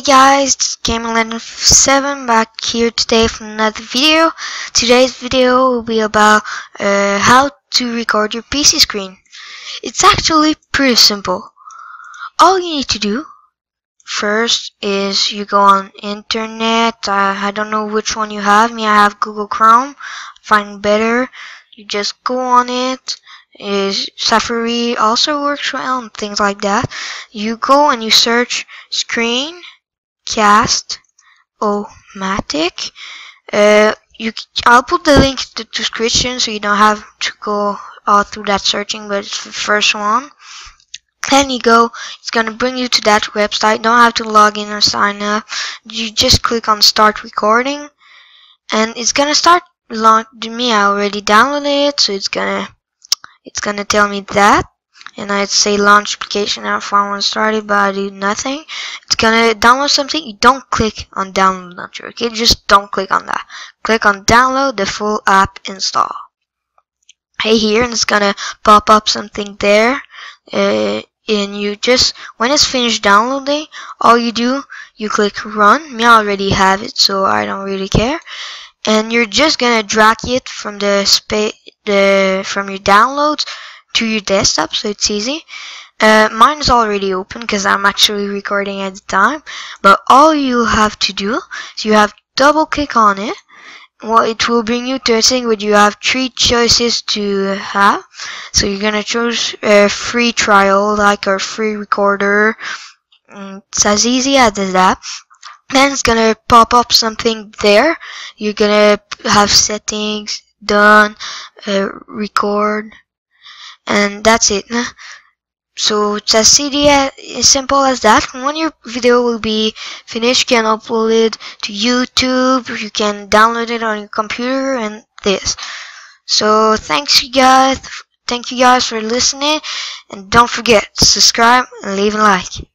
guys, it's Gamer7 back here today for another video. Today's video will be about uh, how to record your PC screen. It's actually pretty simple. All you need to do first is you go on internet. I don't know which one you have. Me, I have Google Chrome. Find better. You just go on it is Safari also works well and things like that. You go and you search screen cast o-matic. Uh, you I'll put the link in the description so you don't have to go all through that searching, but it's the first one. Then you go, it's gonna bring you to that website. Don't have to log in or sign up. You just click on start recording, and it's gonna start launch. Me, I already downloaded it, so it's gonna it's gonna tell me that and I'd say launch application now if I want to start it but I do nothing. It's gonna download something you don't click on download launcher okay? Just don't click on that. Click on download the full app install. Hey here and it's gonna pop up something there uh, and you just when it's finished downloading all you do you click run. Me I already have it so I don't really care. And you're just gonna drag it from the space the from your downloads to your desktop so it's easy. Uh, mine is already open because I'm actually recording at the time. But all you have to do is you have double click on it. Well it will bring you to a thing where you have three choices to have. So you're gonna choose a free trial like a free recorder. Mm, it's as easy as that. Then it's gonna pop up something there. You're gonna have settings done uh, record and that's it. So it's as uh, as simple as that. When your video will be finished you can upload it to YouTube you can download it on your computer and this. So thanks you guys thank you guys for listening and don't forget subscribe and leave a like